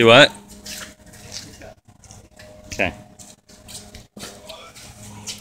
Do what? Okay.